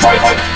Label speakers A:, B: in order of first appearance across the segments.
A: Fight.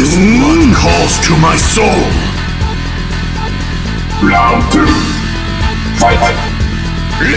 B: ？This blood calls to my soul.
A: Round two. Fight.
B: 弱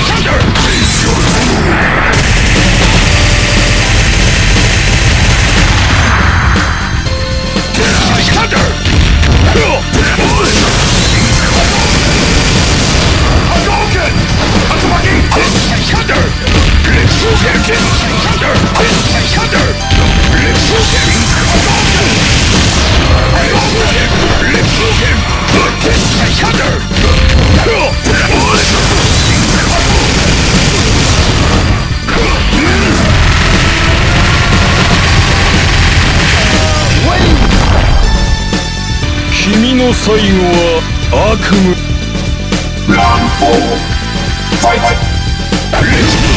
B: 君の最後は悪夢。
A: ランフォー。ファイ。
B: ト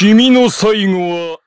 B: 君の最後は